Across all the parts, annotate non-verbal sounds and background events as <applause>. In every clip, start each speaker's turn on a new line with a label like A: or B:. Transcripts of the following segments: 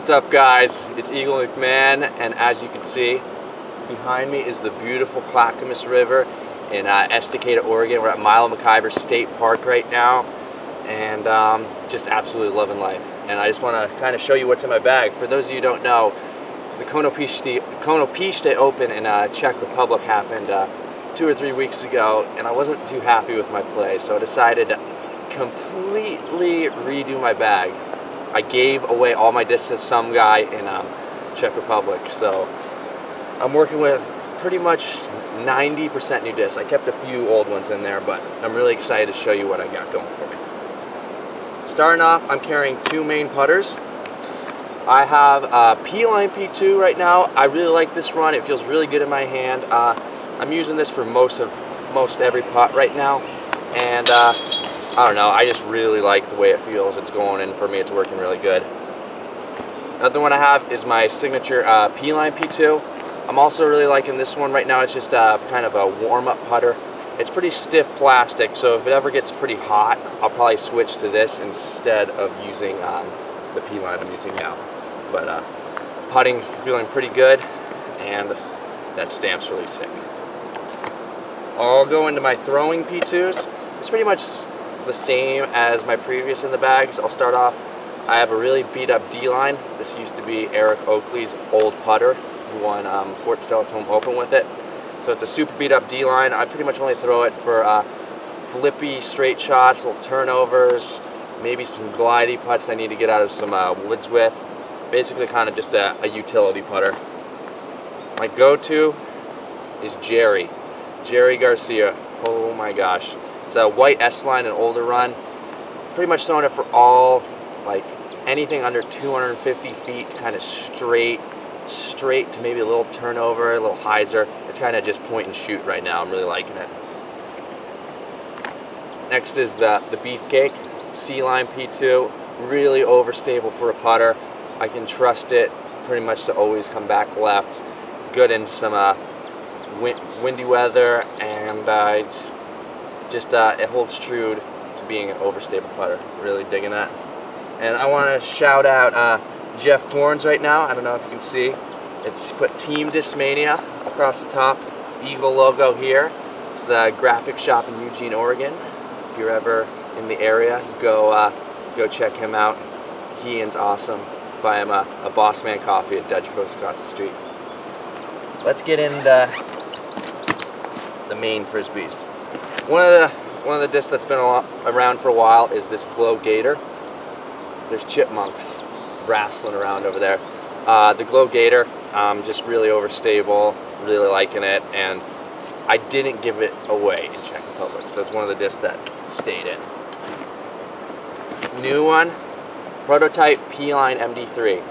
A: What's up guys? It's Eagle McMahon and as you can see behind me is the beautiful Clackamas River in uh, Estacada, Oregon. We're at Milo McIver State Park right now and um, just absolutely loving life. And I just want to kind of show you what's in my bag. For those of you who don't know, the Konopiste Open in uh, Czech Republic happened uh, two or three weeks ago and I wasn't too happy with my play so I decided to completely redo my bag. I gave away all my discs to some guy in um, Czech Republic. So I'm working with pretty much 90% new discs. I kept a few old ones in there, but I'm really excited to show you what I got going for me. Starting off, I'm carrying two main putters. I have a P-Line P2 right now. I really like this run. It feels really good in my hand. Uh, I'm using this for most of most every putt right now. And uh, I don't know, I just really like the way it feels. It's going in for me, it's working really good. Another one I have is my signature uh, P-Line P2. I'm also really liking this one right now. It's just uh, kind of a warm-up putter. It's pretty stiff plastic, so if it ever gets pretty hot, I'll probably switch to this instead of using um, the P-Line I'm using now. But uh, putting feeling pretty good, and that stamp's really sick. I'll go into my throwing P2s. It's pretty much the same as my previous in the bags. I'll start off, I have a really beat up D-line. This used to be Eric Oakley's old putter. He won um, Fort Home Open with it. So it's a super beat up D-line. I pretty much only throw it for uh, flippy straight shots, little turnovers, maybe some glidey putts I need to get out of some uh, woods with. Basically kind of just a, a utility putter. My go-to is Jerry. Jerry Garcia. Oh my gosh. It's a white S-line, an older run. Pretty much throwing it for all, like anything under 250 feet, kind of straight, straight to maybe a little turnover, a little hyzer. It's kind of just point and shoot right now. I'm really liking it. Next is the, the Beefcake, C-Line P2. Really overstable for a putter. I can trust it pretty much to always come back left. Good in some uh, wind, windy weather and uh, it's just uh, it holds true to being an overstable putter. Really digging that. And I want to shout out uh, Jeff Korns right now. I don't know if you can see. It's put Team Discmania across the top. Eagle logo here. It's the graphic shop in Eugene, Oregon. If you're ever in the area, go uh, go check him out. He and's awesome. Buy him a, a Boss Man coffee at Dutch Post across the street. Let's get into the main frisbees. One of the one of the discs that's been around for a while is this Glow Gator. There's chipmunks wrestling around over there. Uh, the Glow Gator, um, just really overstable, really liking it, and I didn't give it away in Czech Republic, so it's one of the discs that stayed in. New one, prototype P-Line MD3.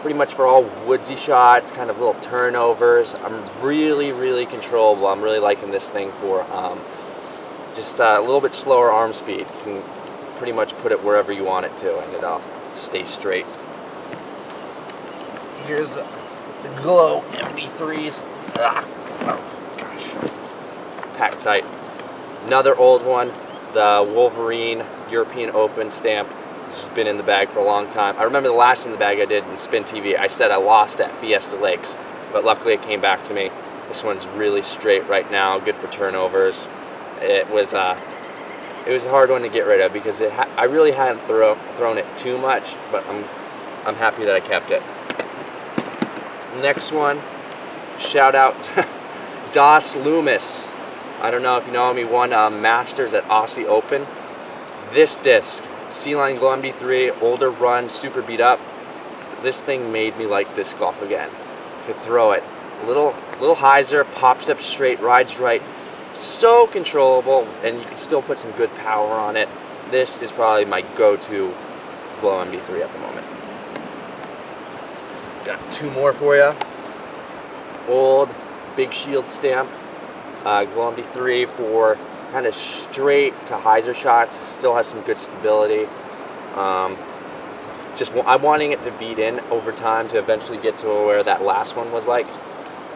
A: Pretty much for all woodsy shots, kind of little turnovers. I'm really, really controllable. I'm really liking this thing for um, just uh, a little bit slower arm speed. You can pretty much put it wherever you want it to and it'll stay straight. Here's uh, the Glow MD3s. Ah, oh gosh. Packed tight. Another old one, the Wolverine European Open stamp. This has been in the bag for a long time. I remember the last in the bag I did in Spin TV, I said I lost at Fiesta Lakes, but luckily it came back to me. This one's really straight right now, good for turnovers it was uh, it was a hard one to get rid of because it I really hadn't throw thrown it too much, but I'm I'm happy that I kept it. Next one, shout out <laughs> Das Loomis. I don't know if you know him. He won uh, Masters at Aussie Open. This disc, C-Line Glow MD3, older run, super beat up. This thing made me like disc golf again. Could throw it. Little little hyzer, pops up straight, rides right so controllable and you can still put some good power on it. This is probably my go-to Glow MD3 at the moment. Got two more for you. Old Big Shield stamp. Uh, Glow MD3 for kind of straight to hyzer shots. Still has some good stability. Um, just I'm wanting it to beat in over time to eventually get to where that last one was like.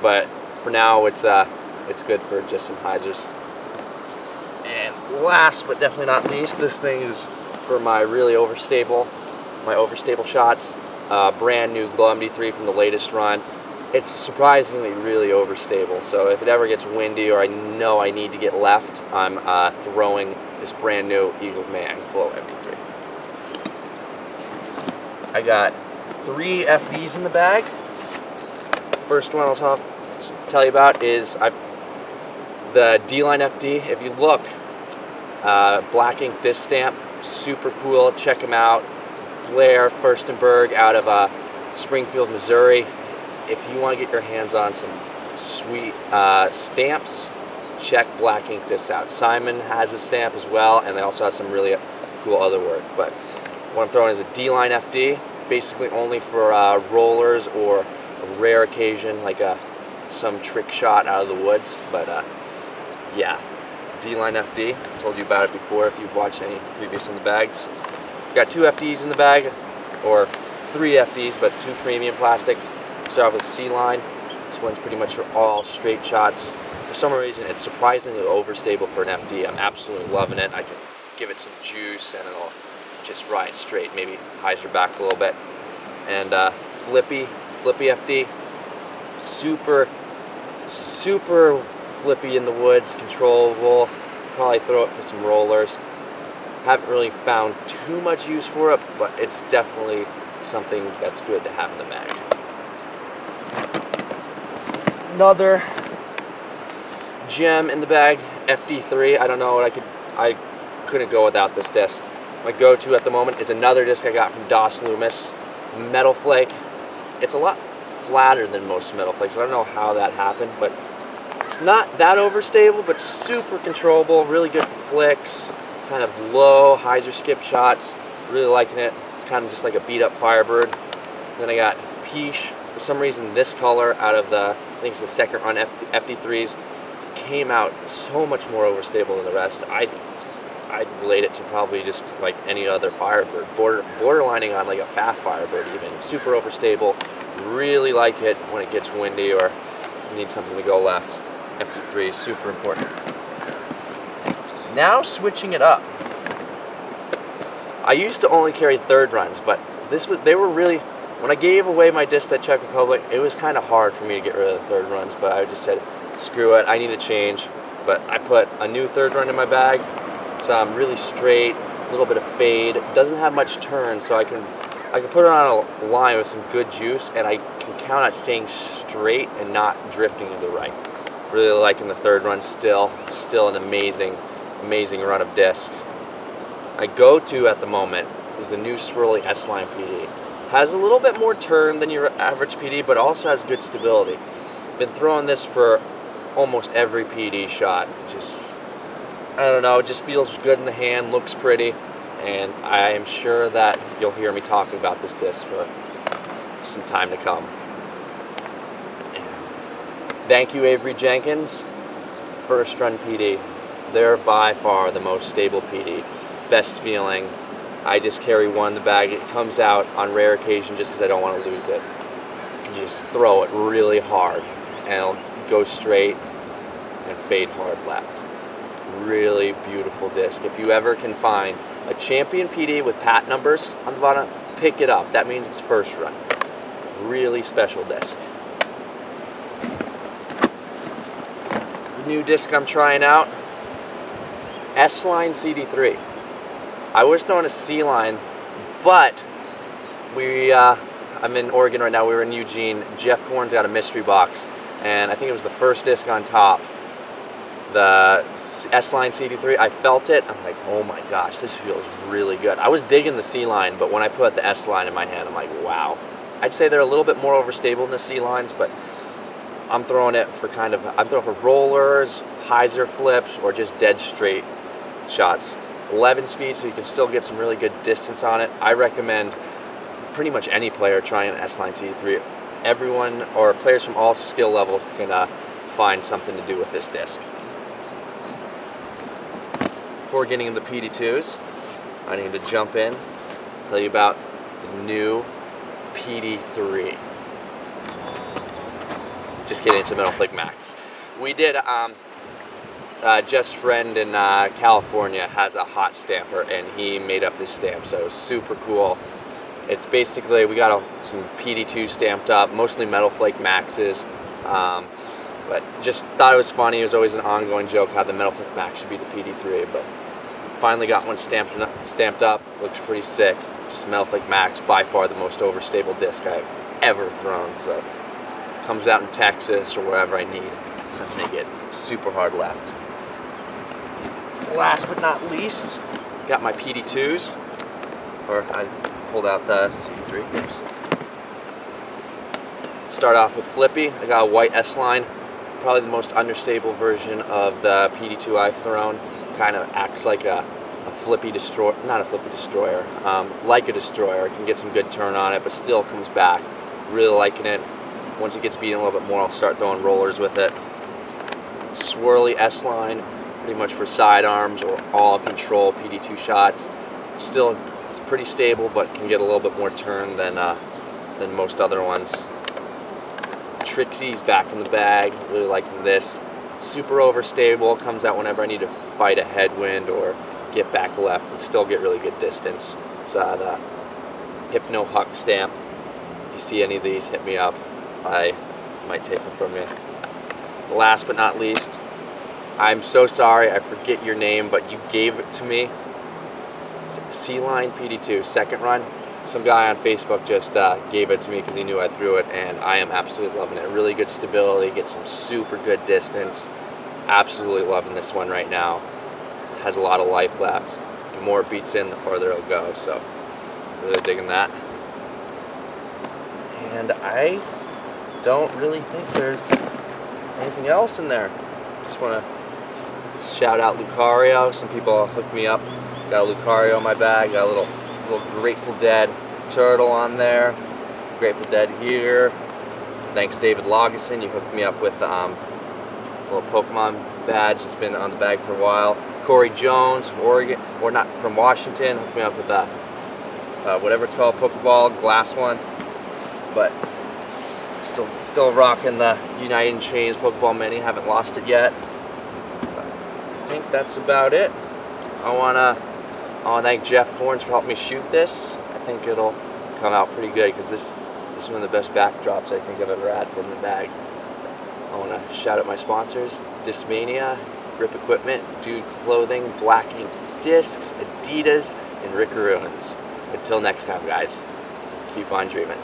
A: But for now, it's uh, it's good for just some hyzers. And last but definitely not least, this thing is for my really overstable, my overstable shots. uh, brand new Glow MD3 from the latest run. It's surprisingly really overstable. So if it ever gets windy or I know I need to get left, I'm uh, throwing this brand new Eagle Man Glow MD3. I got three FDs in the bag. First one I'll tell you about is I've the D-Line FD. If you look, uh, black ink disc stamp, super cool. Check them out. Blair Furstenberg out of uh, Springfield, Missouri. If you want to get your hands on some sweet uh, stamps, check Black Ink Discs out. Simon has a stamp as well, and they also have some really cool other work. But what I'm throwing is a D-Line FD, basically only for uh, rollers or a rare occasion, like a some trick shot out of the woods. But uh, yeah, D-Line FD. I Told you about it before if you've watched any previous in the bags. Got two FDs in the bag, or three FDs, but two premium plastics. Start off with C-Line. This one's pretty much for all straight shots. For some reason, it's surprisingly overstable for an FD. I'm absolutely loving it. I can give it some juice and it'll just ride straight. Maybe hyzer back a little bit. And uh, Flippy, Flippy FD. Super, super flippy in the woods, controllable. Probably throw it for some rollers. Haven't really found too much use for it, but it's definitely something that's good to have in the bag. Another gem in the bag, FD3. I don't know what I could, I couldn't go without this disc. My go-to at the moment is another disc I got from DOS Loomis, Metal Flake. It's a lot flatter than most Metal Flakes. I don't know how that happened, but it's not that overstable, but super controllable, really good for flicks, kind of low hyzer skip shots. Really liking it. It's kind of just like a beat up Firebird. Then I got Piche. For some reason, this color out of the, I think it's the second run FD3s, came out so much more overstable than the rest. I'd, I'd relate it to probably just like any other Firebird, border, borderlining on like a Pfaff Firebird even. Super overstable. Really like it when it gets windy or need something to go left. FD3 is super important. Now switching it up. I used to only carry third runs, but this was they were really when I gave away my disc at Czech Republic, it was kind of hard for me to get rid of the third runs, but I just said, screw it, I need a change. But I put a new third run in my bag. It's um, really straight, a little bit of fade. Doesn't have much turn, so I can I can put it on a line with some good juice, and I can count on staying straight and not drifting to the right. Really liking the third run still. Still an amazing, amazing run of disc. My go-to at the moment is the new Swirly S-Line PD. Has a little bit more turn than your average PD, but also has good stability. Been throwing this for almost every PD shot. Just, I don't know, it just feels good in the hand, looks pretty, and I am sure that you'll hear me talking about this disc for some time to come. Thank you, Avery Jenkins. First run PD. They're by far the most stable PD. Best feeling. I just carry one in the bag. It comes out on rare occasion just because I don't want to lose it. Just throw it really hard and it'll go straight and fade hard left. Really beautiful disc. If you ever can find a champion PD with pat numbers on the bottom, pick it up. That means it's first run. Really special disc. New disc I'm trying out, S-Line CD3. I was throwing a C-Line, but we, uh, I'm in Oregon right now, we were in Eugene, Jeff Korn's got a mystery box, and I think it was the first disc on top, the S-Line CD3, I felt it, I'm like, oh my gosh, this feels really good. I was digging the C-Line, but when I put the S-Line in my hand, I'm like, wow. I'd say they're a little bit more overstable than the C-Lines, but I'm throwing it for kind of, I'm throwing for rollers, hyzer flips, or just dead straight shots. 11 speed, so you can still get some really good distance on it. I recommend pretty much any player trying an S-Line CD3. Everyone, or players from all skill levels can uh, find something to do with this disc. Before getting into PD2s, I need to jump in, tell you about the new PD3 just kidding, it's a Metal Flake Max. We did, um, uh, Jeff's friend in uh, California has a hot stamper and he made up this stamp, so super cool. It's basically, we got a, some PD2 stamped up, mostly Metal Flake Maxes. Um, but just thought it was funny. It was always an ongoing joke how the Metal Flake Max should be the PD3. But finally got one stamped, stamped up. Looks pretty sick. Just Metal Flake Max, by far the most overstable disc I've ever thrown. So comes out in Texas or wherever I need to make it super hard left. Last but not least, got my PD2s, or I pulled out the CD3. Oops. Start off with Flippy. I got a white S-line, probably the most understable version of the PD2 I've thrown. Kind of acts like a, a flippy destroyer, not a flippy destroyer, um, like a destroyer. Can get some good turn on it, but still comes back. Really liking it. Once it gets beaten a little bit more, I'll start throwing rollers with it. Swirly S-line, pretty much for sidearms or all control PD2 shots. Still it's pretty stable, but can get a little bit more turn than, uh, than most other ones. Trixie's back in the bag, really liking this. Super overstable, comes out whenever I need to fight a headwind or get back left and still get really good distance. It's uh, the Hypno Huck stamp. If you see any of these, hit me up. I might take them from you. Last but not least, I'm so sorry, I forget your name, but you gave it to me. C-Line PD2, second run. Some guy on Facebook just uh, gave it to me because he knew I threw it, and I am absolutely loving it. Really good stability, get some super good distance. Absolutely loving this one right now. Has a lot of life left. The more it beats in, the farther it'll go, so really digging that. And I don't really think there's anything else in there. Just want to shout out Lucario. Some people hooked me up. Got a Lucario in my bag. Got a little, little Grateful Dead turtle on there. Grateful Dead here. Thanks David Logason. You hooked me up with um, a little Pokemon badge that's been on the bag for a while. Corey Jones from Oregon, or not from Washington, hooked me up with that. Uh, whatever it's called, Pokeball, glass one. But still still rocking the United Chains Pokeball Mini. Haven't lost it yet. I think that's about it. I wanna I wanna thank Jeff Korns for helping me shoot this. I think it'll come out pretty good because this this is one of the best backdrops I think I've ever had from the bag. I want to shout out my sponsors, Discmania, Grip Equipment, Dude Clothing, Black Ink Discs, Adidas, and Rickaroons. Until next time, guys, keep on dreaming.